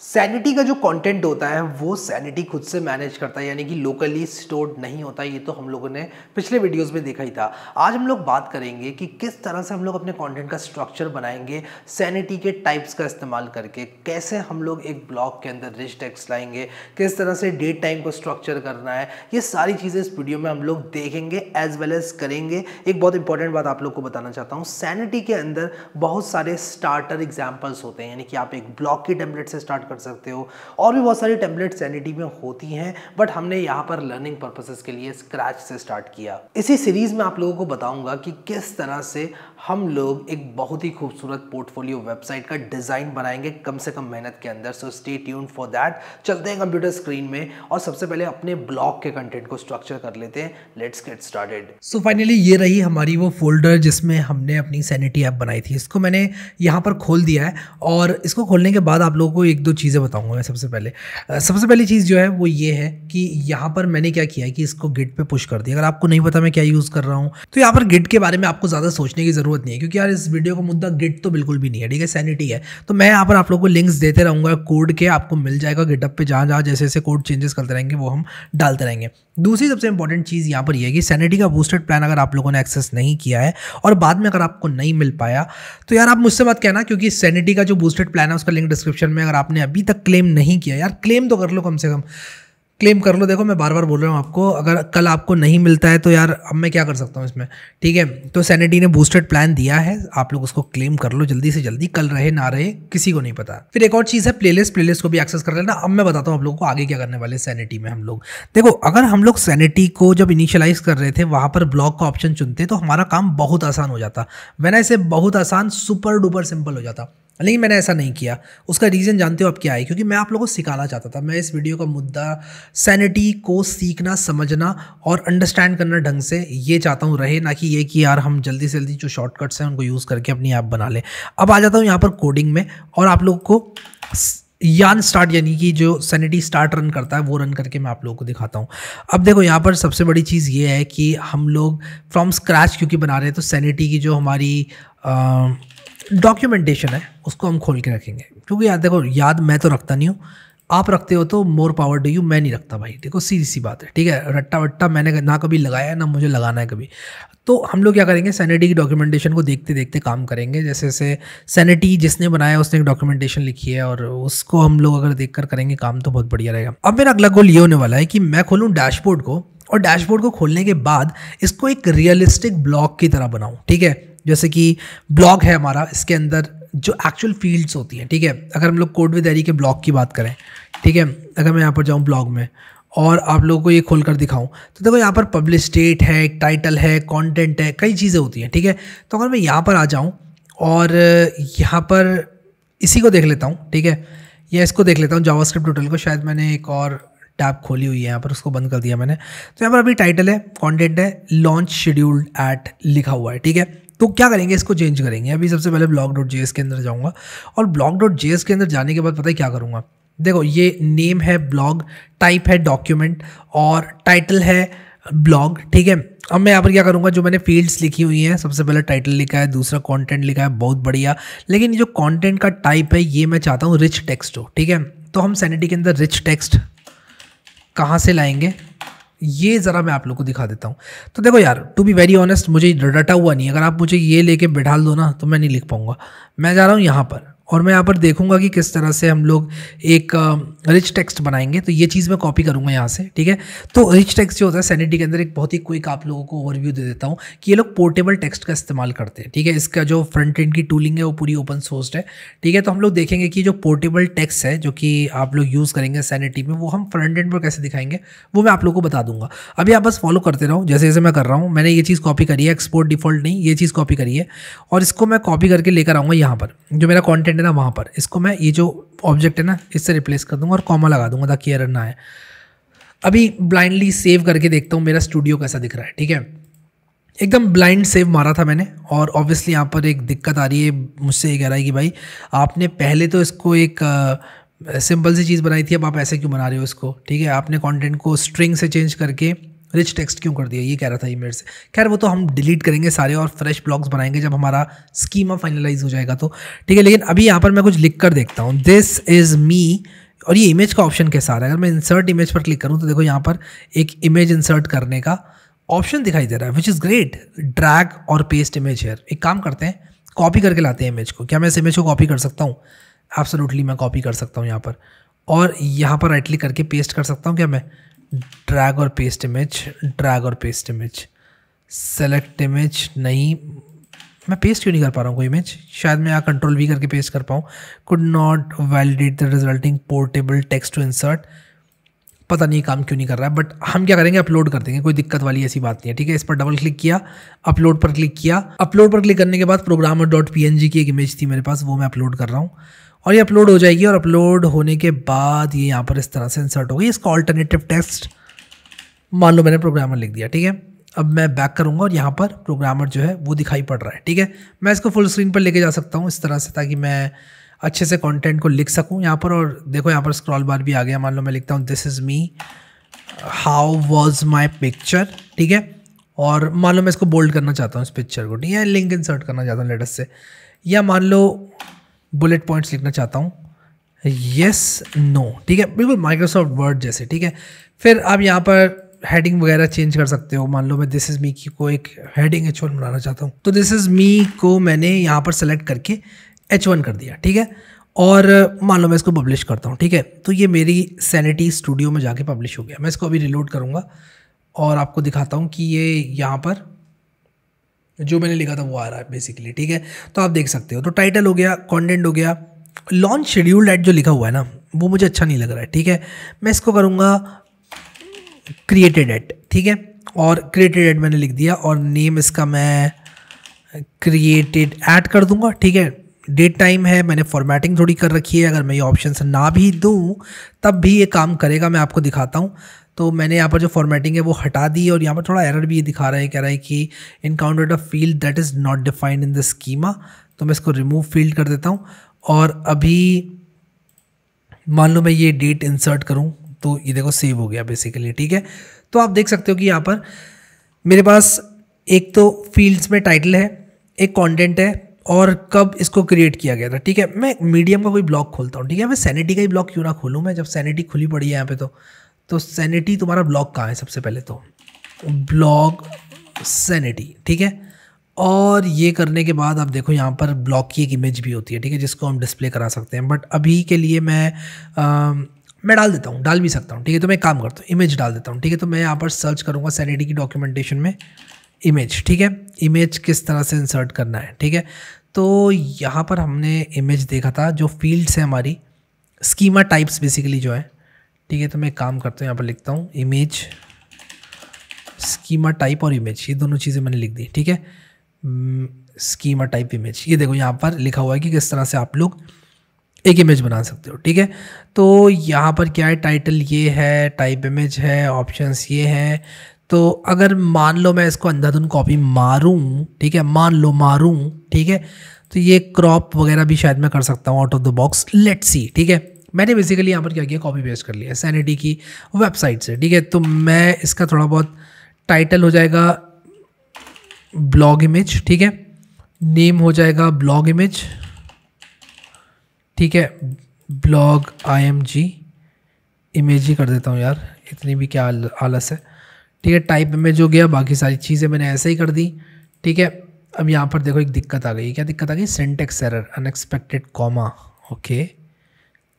Sanity का जो content होता है, वो सैनिटी खुद से मैनेज करता है, यानी कि लोकली स्टोर्ड नहीं होता, ये तो हम लोगों ने पिछले वीडियोस में देखा ही था। आज हम लोग बात करेंगे कि किस तरह से हम लोग अपने कंटेंट का स्ट्रक्चर बनाएँगे सैनिटी के टाइप्स का इस्तेमाल करके, कैसे हम लोग एक ब्लॉग के अंदर रिच टेक्स्ट लाएँगे, किस तरह से डेट टाइम को स्ट्रक्चर करना है, ये सारी चीज़ें इस वीडियो में हम लोग देखेंगे एज वेल एज करेंगे। एक बहुत इंपॉर्टेंट बात आप लोग को बताना चाहता हूँ सैनिटी के अंदर बहुत सारे स्टार्टर एग्जाम्पल्स होते हैं, यानी कि आप एक ब्लॉग की टेम्पलेट से स्टार्ट कर सकते हो। और भी बहुत सारी टेबलेट सैनिटी में होती हैं बट हमने यहाँ पर लर्निंग पर्पसेस के लिए स्क्रैच से स्टार्ट किया। इसी सीरीज़ में आप लोगों को बताऊँगा कि किस तरह से हम लोग एक बहुत ही खूबसूरत पोर्टफोलियो वेबसाइट का डिज़ाइन बनाएँगे, कम से कम मेहनत के अंदर। So stay tuned for that चलते हैं कंप्यूटर स्क्रीन में और सबसे पहले अपने ब्लॉग के कंटेंट को स्ट्रक्चर कर लेते हैं। Let's get started so finally ये रही हमारी वो फोल्डर जिसमें हमने अपनी सैनिटी ऐप बनाई थी। इसको मैंने यहाँ पर खोल दिया है और इसको खोलने के बाद आप लोगों को एक दो चीज़ें बताऊँगा मैं सबसे पहले। सबसे पहली चीज़ जो है वो ये है कि यहाँ पर मैंने क्या किया है कि इसको गिट पे पुश कर दिया। अगर आपको नहीं पता मैं क्या यूज़ कर रहा हूँ तो यहाँ पर गिट के बारे में आपको ज़्यादा सोचने की ज़रूरत नहीं है। क्योंकि यार इस वीडियो का मुद्दा गिट तो बिल्कुल भी नहीं है, ठीक है? सैनिटी है। तो मैं यहाँ पर आप लोगों को लिंक्स देते रहूँगा कोड के आपको मिल जाएगा गिटअप पे, जहाँ जहाँ जैसे जैसे कोड चेंजेस करते रहेंगे, वो हम डालते रहेंगे। दूसरी सबसे इंपॉर्टेंट चीज़ यहाँ पर यह है कि सैनिटी का बूस्टेड प्लान अगर आप लोगों ने एक्सेस नहीं किया है, और बाद में अगर आपको नहीं मिल पाया तो यार आप मुझसे बात कहना, क्योंकि सैनिटी का जो बूस्टेड प्लान है, उसका लिंक डिस्क्रिप्शन में अगर आपने अभी तक क्लेम नहीं किया, यार क्लेम तो कर लो कम से कम। क्लेम कर लो। देखो, मैं बार बार बोल रहा हूँ आपको, अगर कल आपको नहीं मिलता है तो यार अब मैं क्या कर सकता हूँ इसमें? ठीक है? तो सैनिटी ने बूस्टेड प्लान दिया है। आप लोग उसको क्लेम कर लो जल्दी से जल्दी, कल रहे ना रहे, किसी को नहीं पता। फिर एक और चीज़ है प्लेलिस्ट प्लेलिस्ट को भी एक्सेस कर लेना। अब मैं बताता हूँ आप लोगों को आगे क्या करने वाले सैनिटी में हम लोग। देखो, अगर हम लोग सैनिटी को जब इनिशियलाइज कर रहे थे, वहाँ पर ब्लॉग का ऑप्शन चुनते तो हमारा काम बहुत आसान हो जाता। मैंने इसे बहुत आसान सुपर डुपर सिंपल हो जाता। लेकिन मैंने ऐसा नहीं किया। उसका रीज़न जानते हो अब क्या है? क्योंकि मैं आप लोगों को सिखाना चाहता था। मैं इस वीडियो का मुद्दा सैनिटी को सीखना समझना और अंडरस्टैंड करना ढंग से ये चाहता हूँ। रहे ना कि ये कि यार हम जल्दी से जल्दी जो शॉर्टकट्स हैं उनको यूज़ करके अपनी ऐप बना लें। अब आ जाता हूँ यहाँ पर कोडिंग में और आप लोग को यान स्टार्ट यानी कि जो सैनिटी स्टार्ट रन करता है वो रन करके मैं आप लोगों को दिखाता हूँ। अब देखो यहाँ पर सबसे बड़ी चीज़ ये है कि हम लोग फ्रॉम स्क्रैच क्योंकि बना रहे हैं तो सैनिटी की जो हमारी आ, डॉक्यूमेंटेशन है, उसको हम खोल के रखेंगे। क्योंकि याद देखो, याद मैं तो रखता नहीं हूँ। आप रखते हो तो मोर पावर डू यू मैं नहीं रखता भाई। देखो, सीधी सी बात है, ठीक है? रट्टा वट्टा मैंने ना कभी लगाया है ना मुझे लगाना है कभी। तो हम लोग क्या करेंगे? सैनिटी की डॉक्यूमेंटेशन को देखते देखते काम करेंगे। जैसे जैसे सैनिटी जिसने बनाया, उसने एक डॉक्यूमेंटेशन लिखी है और उसको हम लोग अगर देख कर करेंगे, काम तो बहुत बढ़िया रहेगा। अब मेरा अगला गोल ये होने वाला है कि मैं खोलूँ डैशबोर्ड को और डैशबोर्ड को खोलने के बाद इसको एक रियलिस्टिक ब्लॉग की तरह बनाऊँ, ठीक है? जैसे कि ब्लॉग है हमारा, इसके अंदर जो एक्चुअल फील्ड्स होती हैं, ठीक है? अगर हम लोग कोड विद एरी के ब्लॉग की बात करें, ठीक है? अगर मैं यहाँ पर जाऊँ ब्लॉग में, और आप लोगों को ये खोल कर दिखाऊँ तो देखो यहाँ पर पब्लिश डेट है, एक टाइटल है कंटेंट है, कई चीज़ें होती हैं, ठीक है? तो अगर मैं यहाँ पर आ जाऊँ, और यहाँ पर इसी को देख लेता हूँ, ठीक है? या इसको देख लेता हूँ जावास्क्रिप्ट टोटल को, शायद मैंने एक और टैब खोली हुई है यहाँ पर, उसको बंद कर दिया मैंने। तो यहाँ पर अभी टाइटल है कॉन्टेंट है लॉन्च शेड्यूल्ड एट लिखा हुआ है, ठीक है? तो क्या करेंगे? इसको चेंज करेंगे। अभी सबसे पहले ब्लॉग डॉट जे के अंदर जाऊँगा। और ब्लॉग डॉट जे के अंदर जाने के बाद पता है क्या करूँगा? देखो, ये नेम है ब्लॉग टाइप है डॉक्यूमेंट और टाइटल है ब्लॉग ठीक है? अब मैं यहाँ पर क्या करूँगा? जो मैंने फील्ड्स लिखी हुई हैं, सबसे पहले टाइटल लिखा है, दूसरा कंटेंट लिखा है, बहुत बढ़िया। लेकिन जो कंटेंट का टाइप है, ये मैं चाहता हूँ रिच टेक्स्ट हो, ठीक है? तो हम सैनिटी के अंदर रिच टेक्स्ट कहाँ से लाएँगे? ये ज़रा मैं आप लोग को दिखा देता हूँ। तो देखो यार टू बी वेरी ऑनेस्ट मुझे डटा हुआ नहीं अगर आप मुझे ये लेके बैठा दो ना तो मैं नहीं लिख पाऊँगा। मैं जा रहा हूँ यहाँ पर। और मैं यहाँ पर देखूँगा कि किस तरह से हम लोग एक रिच टेक्स्ट बनाएँगे। तो ये चीज़ मैं कॉपी करूँगा यहाँ से, ठीक है? तो रिच टेक्स्ट जो होता है सैनिटी के अंदर एक बहुत ही क्विक आप लोगों को ओवरव्यू दे देता हूँ कि ये लोग पोर्टेबल टेक्स्ट का इस्तेमाल करते हैं, ठीक है? इसका जो फ्रंट एंड की टूलिंग है, वो पूरी ओपन सोर्स्ड है, ठीक है? तो हम लोग देखेंगे कि जो पोर्टेबल टेक्स्ट है, जो कि आप लोग यूज़ करेंगे सैनिटी में, वो हम फ्रंट एंड पर कैसे दिखाएँगे, वो मैं आप लोग को बता दूँगा। अभी आप बस फॉलो करते रहो, जैसे जैसे मैं कर रहा हूँ, मैंने ये चीज़ कॉपी करी है एक्सपोर्ट डिफ़ॉल्ट नहीं, ये चीज़ कॉपी करी है, और इसको मैं कॉपी करके लेकर आऊँगा यहाँ पर, जो मेरा कॉन्टेंट है ना वहाँ पर। इसको मैं ये जो ऑब्जेक्ट है ना, इससे रिप्लेस कर दूँगा और कॉमा लगा दूँगा, ताकि एरर ना आए। अभी ब्लाइंडली सेव करके देखता हूँ, मेरा स्टूडियो कैसा दिख रहा है, ठीक है? एकदम ब्लाइंड सेव मारा था मैंने, और ऑब्वियसली यहाँ पर एक दिक्कत आ रही है मुझसे, ये कह रहा है कि भाई, आपने पहले तो इसको एक सिंपल सी चीज़ बनाई थी, अब आप ऐसे क्यों बना रहे हो इसको, ठीक है? आपने कंटेंट को स्ट्रिंग से चेंज करके रिच टेक्स्ट क्यों कर दिया? ये कह रहा था ये मेरे से। खैर, वो तो हम डिलीट करेंगे सारे और फ्रेश ब्लॉग्स बनाएँगे जब हमारा स्कीमा फाइनलाइज हो जाएगा तो। ठीक है, लेकिन अभी यहाँ पर मैं कुछ लिख कर देखता हूँ। दिस इज़ मी और ये इमेज का ऑप्शन कैसा आ रहा है? अगर मैं इंसर्ट इमेज पर क्लिक करूँ तो देखो यहाँ पर एक इमेज इंसर्ट करने का ऑप्शन दिखाई दे रहा है विच इज़ ग्रेट ड्रैग और पेस्ट इमेज हेयर एक काम करते हैं कॉपी करके लाते हैं इमेज को। क्या मैं इस इमेज को कॉपी कर सकता हूँ? एब्सोल्युटली मैं कॉपी कर सकता हूँ यहाँ पर। और यहाँ पर राइट क्लिक करके पेस्ट कर सकता हूँ क्या मैं? ड्रैग और पेस्ट इमेज ड्रैग और पेस्ट इमेज सेलेक्ट इमेज नहीं। मैं पेस्ट क्यों नहीं कर पा रहा हूँ कोई इमेज शायद मैं यहाँ कंट्रोल वी करके पेस्ट कर पाऊँ। Could not validate the resulting portable text to insert पता नहीं काम क्यों नहीं कर रहा है बट हम क्या करेंगे? अपलोड कर देंगे। कोई दिक्कत वाली ऐसी बात नहीं है, ठीक है? इस पर डबल क्लिक किया अपलोड पर क्लिक किया। अपलोड पर क्लिक करने के बाद प्रोग्रामर डॉट पी की एक इमेज थी मेरे पास, वो मैं अपलोड कर रहा हूँ। और ये अपलोड हो जाएगी और अपलोड होने के बाद ये यहाँ पर इस तरह से इंसर्ट होगी इसका ऑल्टरनेटिव टेक्स्ट मान लो मैंने प्रोग्रामर लिख दिया, ठीक है? अब मैं बैक करूँगा और यहाँ पर प्रोग्रामर जो है वो दिखाई पड़ रहा है, ठीक है? मैं इसको फुल स्क्रीन पर लेके जा सकता हूँ इस तरह से ताकि मैं अच्छे से कंटेंट को लिख सकूँ यहाँ पर और देखो यहाँ पर स्क्रॉल बार भी आ गया, मान लो मैं लिखता हूँ this is me how was my picture ठीक है? और मान लो मैं इसको बोल्ड करना चाहता हूँ इस पिक्चर को, ठीक है? लिंक इंसर्ट करना चाहता हूँ लेटेस्ट से। या मान लो बुलेट पॉइंट्स लिखना चाहता हूँ। यस नो ठीक है? बिल्कुल माइक्रोसॉफ्ट वर्ड जैसे, ठीक है? फिर आप यहाँ पर हेडिंग वगैरह चेंज कर सकते हो। मान लो मैं दिस इज़ मी की को एक हेडिंग एच वन बनाना चाहता हूँ। तो दिस इज़ मी को मैंने यहाँ पर सेलेक्ट करके एच वन कर दिया, ठीक है? और मान लो मैं इसको पब्लिश करता हूँ, ठीक है? तो ये मेरी सैनिटी स्टूडियो में जाके पब्लिश हो गया। मैं इसको अभी रिलोड करूँगा और आपको दिखाता हूँ कि ये यहाँ पर जो मैंने लिखा था वो आ रहा है बेसिकली ठीक है? तो आप देख सकते हो। तो टाइटल हो गया कंटेंट हो गया लॉन्च शेड्यूल्ड एट जो लिखा हुआ है ना, वो मुझे अच्छा नहीं लग रहा है, ठीक है? मैं इसको करूँगा क्रिएटेड एट ठीक है? और क्रिएटेड एट मैंने लिख दिया और नेम इसका मैं क्रिएटेड ऐड कर दूँगा, ठीक है? डेट टाइम है, मैंने फॉर्मेटिंग थोड़ी कर रखी है, अगर मैं ये ऑप्शन ना भी दूँ, तब भी ये काम करेगा, मैं आपको दिखाता हूँ। तो मैंने यहाँ पर जो फॉर्मेटिंग है वो हटा दी और यहाँ पर थोड़ा एरर भी ये दिखा रहा है, कह रहा है कि encountered a field that is not defined in the schema तो मैं इसको रिमूव फ़ील्ड कर देता हूँ और अभी मान लो मैं ये डेट इंसर्ट करूँ तो ये देखो सेव हो गया बेसिकली ठीक है? तो आप देख सकते हो कि यहाँ पर मेरे पास एक तो फील्ड्स में टाइटल है, एक कंटेंट है और कब इसको क्रिएट किया गया था, ठीक है? मैं मीडियम का कोई ब्लॉग खोलता हूँ, ठीक है? मैं सैनिटी का ही ब्लॉग क्यों ना खोलूँ? मैं जब सैनिटी खुली पड़ी है यहाँ पे तो। तो सैनिटी तुम्हारा ब्लॉग कहाँ है सबसे पहले तो? ब्लॉग सैनिटी ठीक है? और ये करने के बाद आप देखो यहाँ पर ब्लॉक की एक इमेज भी होती है ठीक है? जिसको हम डिस्प्ले करा सकते हैं। बट अभी के लिए मैं आ, मैं डाल देता हूँ डाल भी सकता हूँ ठीक है? तो मैं काम करता हूँ इमेज डाल देता हूँ ठीक है? तो मैं यहाँ पर सर्च करूँगा सैनिटी की डॉक्यूमेंटेशन में इमेज ठीक है? इमेज किस तरह से इंसर्ट करना है ठीक है? तो यहाँ पर हमने इमेज देखा था जो फील्ड्स है हमारी स्कीमा टाइप्स बेसिकली जो है ठीक है तो मैं काम करता हूँ, यहाँ पर लिखता हूँ इमेज स्कीमा टाइप और इमेज ये दोनों चीज़ें मैंने लिख दी, ठीक है? स्कीमा टाइप इमेज ये देखो यहाँ पर लिखा हुआ है कि किस तरह से आप लोग एक इमेज बना सकते हो, ठीक है? तो यहाँ पर क्या है टाइटल ये है टाइप इमेज है ऑप्शंस ये हैं तो अगर मान लो मैं इसको अंधाधुन कॉपी मारूँ, ठीक है, मान लो मारूँ, ठीक है? तो ये क्रॉप वगैरह भी शायद मैं कर सकता हूँ out of the box let see ठीक है? मैंने बेसिकली यहाँ पर क्या किया कॉपी पेस्ट कर लिया सैनिटी की वेबसाइट से, ठीक है? तो मैं इसका थोड़ा बहुत टाइटल हो जाएगा ब्लॉग इमेज ठीक है? नेम हो जाएगा ब्लॉग इमेज ठीक है? Blog I M G image ही कर देता हूँ यार, इतनी भी क्या आलस है, ठीक है? टाइप इमेज हो गया, बाकी सारी चीज़ें मैंने ऐसे ही कर दी, ठीक है? अब यहाँ पर देखो एक दिक्कत आ गई, क्या दिक्कत आ गई? Syntax error unexpected comma okay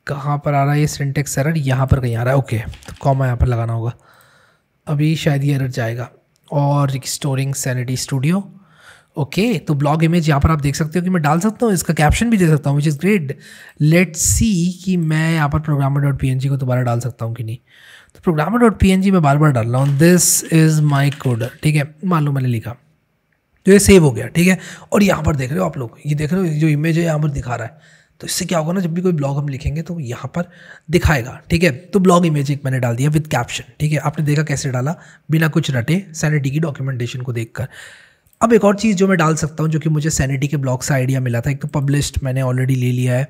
कहाँ पर आ रहा है ये सेंटेक्स एरर यहाँ पर कहीं आ रहा है। ओके तो कॉमा यहाँ पर लगाना होगा। अभी शायद ये एरर जाएगा। और रिस्टोरिंग सैनिटी स्टूडियो ओके तो ब्लॉग इमेज यहाँ पर आप देख सकते हो कि मैं डाल सकता हूँ, इसका कैप्शन भी दे सकता हूँ which is great let see कि मैं यहाँ पर programmer dot P N G को दोबारा डाल सकता हूँ कि नहीं। तो programmer dot P N G मैं बार बार डाल रहा हूँ। दिस इज़ माई कोडर ठीक है मान लो मैंने लिखा। तो ये सेव हो गया, ठीक है? और यहाँ पर देख रहे हो आप लोग, ये देख रहे हो, जो इमेज है, यहाँ पर दिखा रहा है। तो इससे क्या होगा ना, जब भी कोई ब्लॉग हम लिखेंगे तो यहाँ पर दिखाएगा, ठीक है? तो ब्लॉग इमेज एक मैंने डाल दिया विद कैप्शन ठीक है? आपने देखा कैसे डाला? बिना कुछ रटे सैनिटी की डॉक्यूमेंटेशन को देखकर। अब एक और चीज़ जो मैं डाल सकता हूँ, जो कि मुझे सैनिटी के ब्लॉग से आइडिया मिला था, एक तो पब्लिश्ड मैंने ऑलरेडी ले लिया है।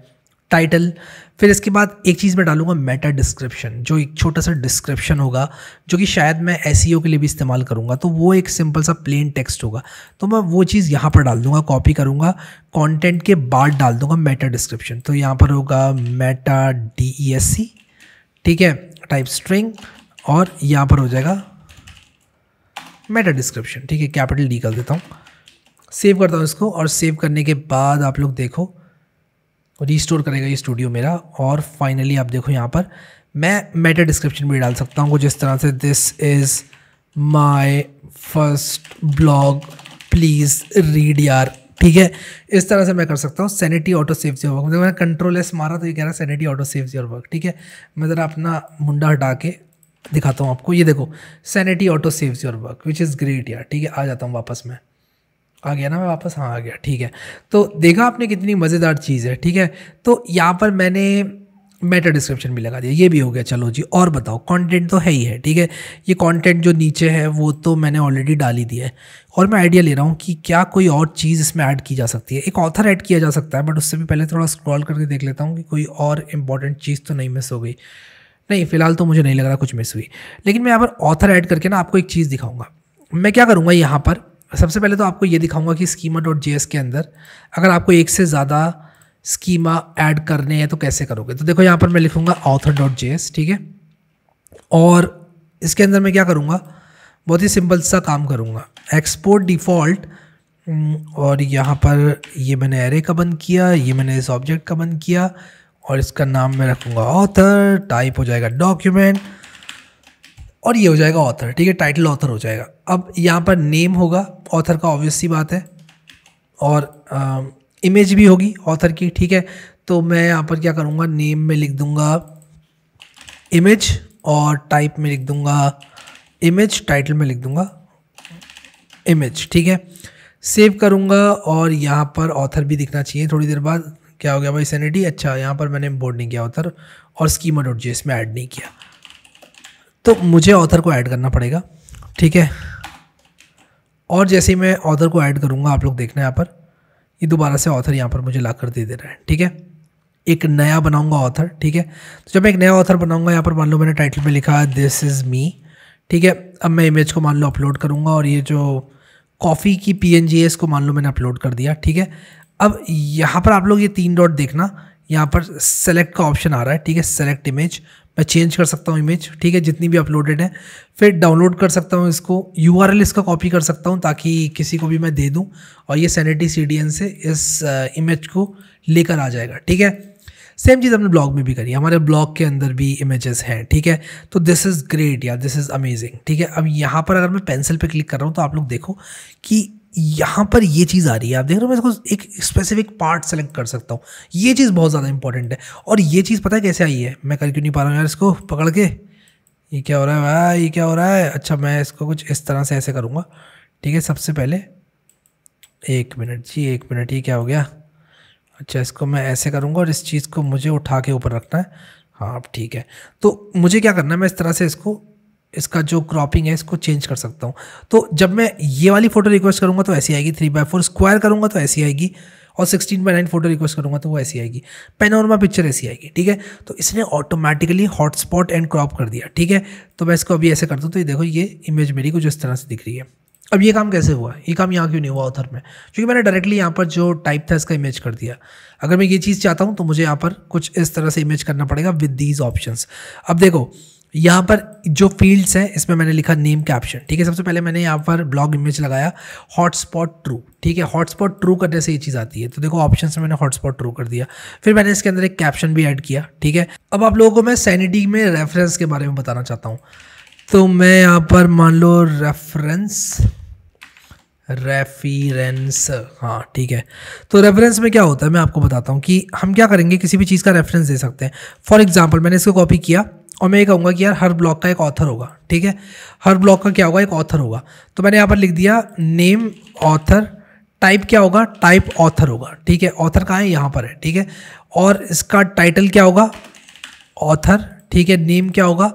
टाइटल फिर इसके बाद एक चीज़ मैं डालूँगा मेटा डिस्क्रिप्शन जो एक छोटा सा डिस्क्रिप्शन होगा, जो कि शायद मैं एस e के लिए भी इस्तेमाल करूँगा तो वो एक सिंपल सा प्लेन टेक्स्ट होगा। तो मैं वो चीज़ यहाँ पर डाल दूँगा कॉपी करूँगा कंटेंट के बाद डाल दूँगा मेटा डिस्क्रिप्शन तो यहाँ पर होगा meta D E S C ठीक है टाइप स्ट्रिंग और यहाँ पर हो जाएगा मेटा डिस्क्रिप्शन ठीक है कैपिटल डी कर देता हूँ। सेव करता हूँ इसको, और सेव करने के बाद आप लोग देखो रीस्टोर करेगा ये स्टूडियो मेरा। और फाइनली आप देखो यहाँ पर, मैं मेटा डिस्क्रिप्शन भी डाल सकता हूँ इस तरह से। This is my first blog please read यार। ठीक है? इस तरह से मैं कर सकता हूँ। Sanity auto saves your work मतलब मैंने कंट्रोल एस मारा तो ये कह रहा है sanity auto saves your work ठीक है? मैं ज़रा अपना मुंडा हटा के दिखाता हूँ आपको। ये देखो sanity auto saves your work which is great यार। ठीक है? आ जाता हूँ वापस मैं। आ गया ना मैं वापस हाँ आ गया, ठीक है। तो देखा आपने कितनी मज़ेदार चीज़ है, ठीक है? तो यहाँ पर मैंने मेटा डिस्क्रिप्शन भी लगा दिया, ये भी हो गया, चलो जी, और बताओ कंटेंट तो है ही है, ठीक है? ये कंटेंट जो नीचे है, वो तो मैंने ऑलरेडी डाल ही दिया है। और मैं आइडिया ले रहा हूँ कि क्या कोई और चीज़ इसमें ऐड की जा सकती है। एक ऑथर ऐड किया जा सकता है बट उससे भी पहले थोड़ा स्क्रॉल करके देख लेता हूँ कि कोई और इंपॉर्टेंट चीज़ तो नहीं मिस हो गई। नहीं, फ़िलहाल तो मुझे नहीं लग रहा कुछ मिस हुई। लेकिन मैं यहाँ पर ऑथर ऐड करके ना आपको एक चीज़ दिखाऊँगा। मैं क्या करूँगा यहाँ पर? सबसे पहले तो आपको ये दिखाऊँगा कि स्कीमा डॉट जे के अंदर अगर आपको एक से ज़्यादा स्कीमा ऐड करने हैं तो कैसे करोगे? तो देखो यहाँ पर मैं लिखूँगा ऑथर डॉट जे ठीक है? और इसके अंदर मैं क्या करूँगा? बहुत ही सिंपल सा काम करूँगा। एक्सपोर्ट डिफ़ॉल्ट और यहाँ पर ये मैंने एरे का बंद किया, ये मैंने इस ऑब्जेक्ट का बंद किया, और इसका नाम मैं रखूँगा ऑथर टाइप हो जाएगा डॉक्यूमेंट और ये हो जाएगा ऑथर ठीक है? टाइटल ऑथर हो जाएगा। अब यहाँ पर नेम होगा ऑथर का ऑब्वियस सी बात है। और इमेज भी होगी ऑथर की, ठीक है? तो मैं यहाँ पर क्या करूँगा? नेम में लिख दूँगा इमेज और टाइप में लिख दूँगा इमेज टाइटल में लिख दूँगा इमेज ठीक है? सेव करूँगा और यहाँ पर ऑथर भी दिखना चाहिए थोड़ी देर बाद। क्या हो गया भाई? सैनिटी अच्छा यहाँ पर मैंने इम्पोर्ट नहीं किया ऑथर और स्कीमा डॉट जी में ऐड नहीं किया। तो मुझे ऑथर को ऐड करना पड़ेगा, ठीक है? और जैसे ही मैं ऑथर को ऐड करूँगा, आप लोग देखना यहाँ पर, ये दोबारा से ऑथर यहाँ पर मुझे ला कर दे दे रहा है, ठीक है? एक नया बनाऊँगा ऑथर ठीक है? तो जब मैं एक नया ऑथर बनाऊँगा, यहाँ पर मान लो मैंने टाइटल में लिखा है दिस इज़ मी ठीक है? अब मैं इमेज को मान लो अपलोड करूँगा और ये जो कॉफ़ी की पी इसको मान लो मैंने अपलोड कर दिया, ठीक है? अब यहाँ पर आप लोग ये तीन डॉट देखना यहाँ पर सेलेक्ट का ऑप्शन आ रहा है, ठीक है? सेलेक्ट इमेज मैं चेंज कर सकता हूँ इमेज ठीक है? जितनी भी अपलोडेड है, फिर डाउनलोड कर सकता हूँ इसको यूआरएल इसका कॉपी कर सकता हूँ ताकि किसी को भी मैं दे दूँ और ये सैनिटी सीडीएन से इस इमेज को लेकर आ जाएगा, ठीक है? सेम चीज़ हमने ब्लॉग में भी करी, हमारे ब्लॉग के अंदर भी इमेजेस हैं, ठीक है? तो दिस इज़ ग्रेट या दिस इज़ अमेजिंग ठीक है? अब यहाँ पर अगर मैं पेंसिल पे क्लिक कर रहा हूँ तो आप लोग देखो कि यहाँ पर ये चीज़ आ रही है। आप देख रहे हो, मैं इसको एक स्पेसिफिक पार्ट सेलेक्ट कर सकता हूँ। ये चीज़ बहुत ज़्यादा इंपॉर्टेंट है। और ये चीज़ पता है कैसे आई है? मैं कर क्यों नहीं पा रहा हूँ यार इसको पकड़ के? ये क्या हो रहा है भाई? ये क्या हो रहा है? अच्छा मैं इसको कुछ इस तरह से ऐसे करूँगा। ठीक है, सबसे पहले एक मिनट जी, एक मिनट ये क्या हो गया? अच्छा इसको मैं ऐसे करूँगा और इस चीज़ को मुझे उठा के ऊपर रखना है। हाँ ठीक है। तो मुझे क्या करना है? मैं इस तरह से इसको इसका जो क्रॉपिंग है, इसको चेंज कर सकता हूँ। तो जब मैं ये वाली फ़ोटो रिक्वेस्ट करूँगा तो ऐसी आएगी थ्री बाय फोर स्क्वायर करूँगा तो ऐसी आएगी और sixteen by nine photo request करूँगा तो वो ऐसी आएगी। पेनोरमा पिक्चर ऐसी आएगी, ठीक है? तो इसने ऑटोमेटिकली हॉटस्पॉट एंड क्रॉप कर दिया, ठीक है? तो मैं इसको अभी ऐसे कर दूँ तो ये देखो, ये इमेज मेरी कुछ इस तरह से दिख रही है। अब ये काम कैसे हुआ? ये काम यहाँ क्यों नहीं हुआ ऑथर में? क्योंकि मैंने डायरेक्टली यहाँ पर जो टाइप था, इसका इमेज कर दिया। अगर मैं ये चीज़ चाहता हूँ तो मुझे यहाँ पर कुछ इस तरह से इमेज करना पड़ेगा विद दीज ऑप्शंस अब देखो यहाँ पर जो फील्ड्स हैं, इसमें मैंने लिखा नेम कैप्शन ठीक है? सबसे पहले मैंने यहाँ पर ब्लॉग इमेज लगाया हॉटस्पॉट ट्रू ठीक है? हॉटस्पॉट ट्रू करने से ये चीज़ आती है। तो देखो ऑप्शन से मैंने हॉटस्पॉट ट्रू कर दिया। फिर मैंने इसके अंदर एक कैप्शन भी ऐड किया, ठीक है? अब आप लोगों को मैं सैनिटी में रेफरेंस के बारे में बताना चाहता हूँ। तो मैं यहाँ पर मान लो रेफरेंस रेफरेंस हाँ ठीक है? तो रेफरेंस में क्या होता है? मैं आपको बताता हूँ कि हम क्या करेंगे? किसी भी चीज़ का रेफरेंस दे सकते हैं। फॉर एग्ज़ाम्पल मैंने इसको कॉपी किया। और मैं ये कहूँगा कि यार हर ब्लॉग का एक ऑथर होगा, ठीक है? हर ब्लॉग का क्या होगा? एक ऑथर होगा। तो मैंने यहाँ पर लिख दिया नेम ऑथर टाइप क्या होगा? टाइप ऑथर होगा, ठीक है? ऑथर कहाँ है? यहाँ पर है, ठीक है? और इसका टाइटल क्या होगा? ऑथर ठीक है? नेम क्या होगा?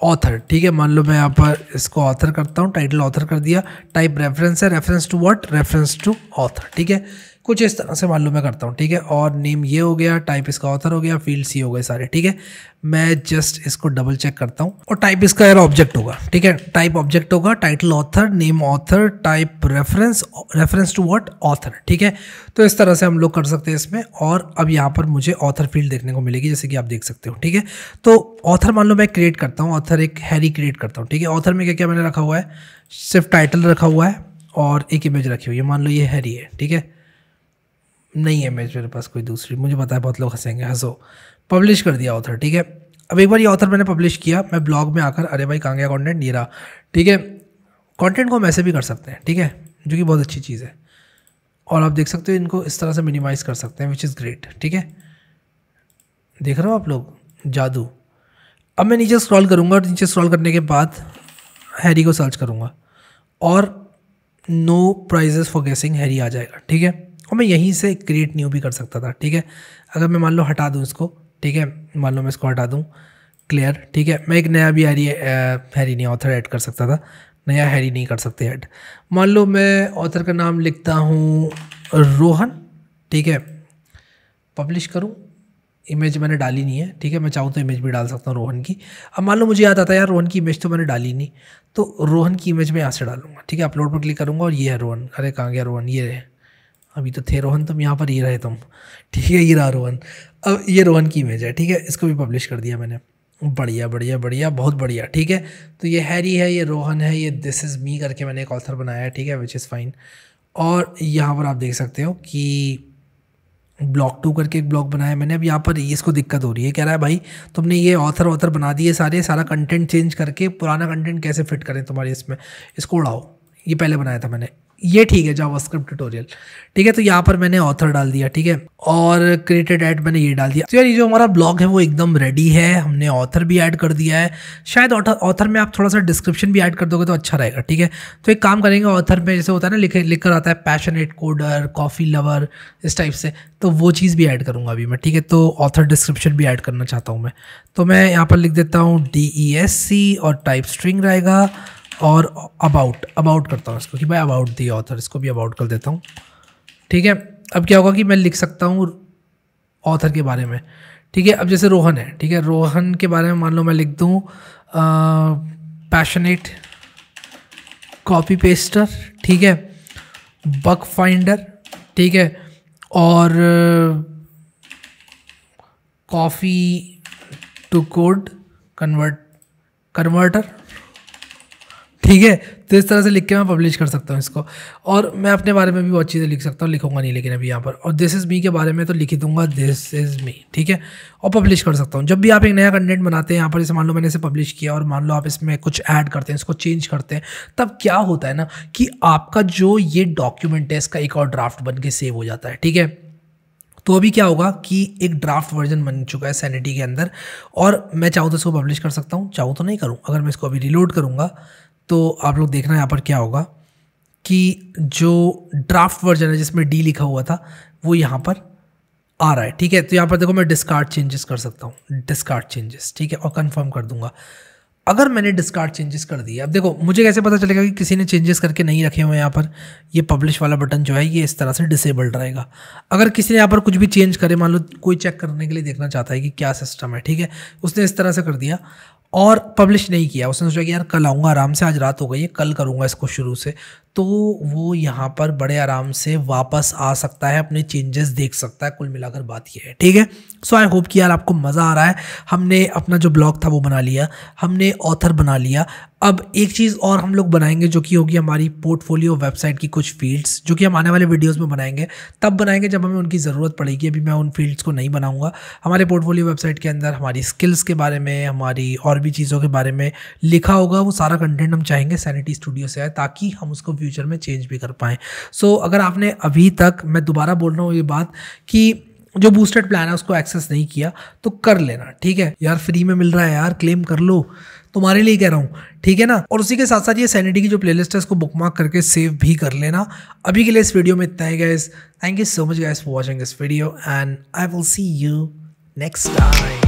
ऑथर ठीक है? मान लो मैं यहाँ पर इसको ऑथर करता हूँ टाइटल ऑथर कर दिया। टाइप रेफरेंस है reference to what reference to author ठीक है? कुछ इस तरह से मान लो मैं करता हूँ, ठीक है? और नेम ये हो गया टाइप इसका ऑथर हो गया फ़ील्ड सी हो गए सारे, ठीक है? मैं जस्ट इसको डबल चेक करता हूँ और टाइप इसका यार ऑब्जेक्ट होगा, ठीक है? टाइप ऑब्जेक्ट होगा title author name author type reference reference to what author ठीक है? तो इस तरह से हम लोग कर सकते हैं इसमें और अब यहाँ पर मुझे ऑथर फ़ील्ड देखने को मिलेगी, जैसे कि आप देख सकते हो, ठीक है? तो ऑथर मान लो मैं क्रिएट करता हूँ ऑथर एक हैरी क्रिएट करता हूँ, ठीक है? ऑथर में क्या क्या मैंने रखा हुआ है? सिर्फ़ टाइटल रखा हुआ है और एक इमेज रखी हुई है, मान लो ये हैरी है, ठीक है? नहीं है मेरे पास कोई दूसरी। मुझे पता है बहुत लोग हंसेंगे, हंसो। पब्लिश कर दिया ऑथर ठीक है? अब एक बार ये ऑथर मैंने पब्लिश किया, मैं ब्लॉग में आकर, अरे भाई, कहाँ गया कॉन्टेंट ये रहा, ठीक है? कॉन्टेंट को हम ऐसे भी कर सकते हैं, ठीक है? जो कि बहुत अच्छी चीज़ है। और आप देख सकते हो, इनको इस तरह से मिनिमाइज़ कर सकते हैं विच इज़ ग्रेट ठीक है? देख रहे हो आप लोग? जादू। अब मैं नीचे स्क्रॉल करूँगा और नीचे स्क्रॉल करने के बाद हैरी को सर्च करूँगा। और no prizes for guessing Harry आ जाएगा, ठीक है? और मैं यहीं से क्रिएट न्यू भी कर सकता था, ठीक है? अगर मैं मान लो हटा दूँ इसको, ठीक है? मान लो मैं इसको हटा दूँ क्लियर ठीक है? मैं एक नया भी हैरी हैरी नहीं ऑथर ऐड कर सकता था, नया हैरी नहीं कर सकते ऐड मान लो मैं ऑथर का नाम लिखता हूँ रोहन, ठीक है? पब्लिश करूँ इमेज मैंने डाली नहीं है, ठीक है? मैं चाहूँ तो इमेज भी डाल सकता हूँ रोहन की। अब मान लो मुझे याद आता है यार, रोहन की इमेज तो मैंने डाली नहीं तो रोहन की इमेज मैं यहाँ से डालूँगा, ठीक है? अपलोड पर क्लिक करूँगा और ये है रोहन, अरे कहाँ गया रोहन? ये है। अभी तो थे रोहन, तुम यहाँ पर ये रहे तुम। ठीक है, ये रहा रोहन। अब ये रोहन की इमेज है, ठीक है? इसको भी पब्लिश कर दिया मैंने। बढ़िया बढ़िया बढ़िया, बहुत बढ़िया, ठीक है? तो ये हैरी है, ये रोहन है, ये दिस इज़ मी करके मैंने एक ऑथर बनाया है, ठीक है? विच इज़ फाइन और यहाँ पर आप देख सकते हो कि ब्लॉक टू करके एक ब्लॉग बनाया मैंने। अब यहाँ पर इसको दिक्कत हो रही है। कह रहा है, भाई, तुमने ये ऑथर ऑथर बना दिए सारे। सारा कंटेंट चेंज करके पुराना कंटेंट कैसे फिट करें तुम्हारे इसमें? इसको उड़ाओ। ये पहले बनाया था मैंने। ये ठीक है जावास्क्रिप्ट ट्यूटोरियल ठीक है तो यहाँ पर मैंने ऑथर डाल दिया, ठीक है? और क्रिएटेड ऐड मैंने ये डाल दिया। तो यार, ये जो हमारा ब्लॉग है, वो एकदम रेडी है। हमने ऑथर भी ऐड कर दिया है। शायद ऑथर में आप थोड़ा सा डिस्क्रिप्शन भी ऐड कर दोगे तो अच्छा रहेगा, ठीक है? तो एक काम करेंगे ऑथर में जैसे होता है ना, लिखे लिख कर आता है पैशनेट कोडर कॉफ़ी लवर इस टाइप से तो वो चीज़ भी ऐड करूँगा अभी मैं, ठीक है? तो ऑथर डिस्क्रिप्शन भी ऐड करना चाहता हूँ मैं। तो मैं यहाँ पर लिख देता हूँ डी ई एस सी और टाइप स्ट्रिंग रहेगा। और अबाउट अबाउट करता हूँ इसको कि भाई अबाउट दी ऑथर इसको भी अबाउट कर देता हूँ। ठीक है? अब क्या होगा कि मैं लिख सकता हूँ ऑथर के बारे में। ठीक है? अब जैसे रोहन है, ठीक है? रोहन के बारे में मान लो मैं लिख दूँ पैशनेट कॉपी पेस्टर ठीक है? बक फाइंडर ठीक है? और coffee to code convert converter ठीक है तो इस तरह से लिख के मैं पब्लिश कर सकता हूँ इसको। और मैं अपने बारे में भी बहुत चीज़ें लिख सकता हूँ, लिखूँगा नहीं लेकिन अभी यहाँ पर। और दिस इज़ मी के बारे में तो लिख ही दूँगा दिस इज़ मी ठीक है? और पब्लिश कर सकता हूँ। जब भी आप एक नया कंटेंट बनाते हैं, यहाँ पर जैसे मान लो मैंने इसे पब्लिश किया और मान लो आप इसमें कुछ ऐड करते हैं, इसको चेंज करते हैं, तब क्या होता है ना कि आपका जो ये डॉक्यूमेंट है, इसका एक और ड्राफ्ट बन के सेव हो जाता है, ठीक है? तो अभी क्या होगा कि एक ड्राफ्ट वर्जन बन चुका है सैनिटी के अंदर और मैं चाहूँ तो इसको पब्लिश कर सकता हूँ, चाहूँ तो नहीं करूँ, अगर मैं इसको अभी रिलोड करूँगा तो आप लोग देखना यहाँ पर क्या होगा कि जो ड्राफ्ट वर्जन है जिसमें डी लिखा हुआ था, वो यहाँ पर आ रहा है। ठीक है तो यहाँ पर देखो मैं डिस्कार्ड चेंजेस कर सकता हूँ। डिस्कार्ड चेंजेस ठीक है, और कंफर्म कर दूँगा। अगर मैंने डिस्कार्ड चेंजेस कर दिए, अब देखो, मुझे कैसे पता चलेगा कि किसी ने चेंजेस करके नहीं रखे हुए यहाँ पर? ये पब्लिश वाला बटन जो है, ये इस तरह से डिसेबल्ड रहेगा। अगर किसी ने यहाँ पर कुछ भी चेंज करे, मान लो कोई चेक करने के लिए देखना चाहता है कि क्या सिस्टम है, ठीक है, उसने इस तरह से कर दिया। और पब्लिश नहीं किया। उसने सोचा कि यार कल आऊँगा, आराम से आज रात हो गई है, कल करूँगा इसको शुरू से। तो वो यहाँ पर बड़े आराम से वापस आ सकता है, अपने चेंजेस देख सकता है, कुल मिलाकर बात ये है, ठीक है? सो आई होप कि यार आपको मज़ा आ रहा है। हमने अपना जो ब्लॉग था वो बना लिया, हमने ऑथर बना लिया। अब एक चीज़ और हम लोग बनाएँगे जो कि होगी हमारी पोर्टफोलियो वेबसाइट की कुछ फील्ड्स जो कि हम आने वाले वीडियोस में बनाएँगे। तब बनाएँगे जब हमें उनकी ज़रूरत पड़ेगी। अभी मैं उन फील्ड्स को नहीं बनाऊँगा। हमारे पोर्टफोलियो वेबसाइट के अंदर हमारी स्किल्स के बारे में, हमारी और भी चीज़ों के बारे में लिखा होगा। वो सारा कंटेंट हम चाहेंगे सैनिटी स्टूडियो से आए, ताकि हम उसको फ्यूचर में चेंज भी कर पाएँ। सो so, अगर आपने अभी तक मैं दोबारा बोल रहा हूँ ये बात कि जो बूस्टेड प्लान है उसको एक्सेस नहीं किया तो कर लेना ठीक है? यार फ्री में मिल रहा है यार क्लेम कर लो। तुम्हारे लिए कह रहा हूँ ठीक है ना? और उसी के साथ साथ ये सैनिटी की जो प्लेलिस्ट है उसको बुकमार्क करके सेव भी कर लेना। अभी के लिए इस वीडियो में इतना है guys thank you so much guys for watching this video and I will see you next time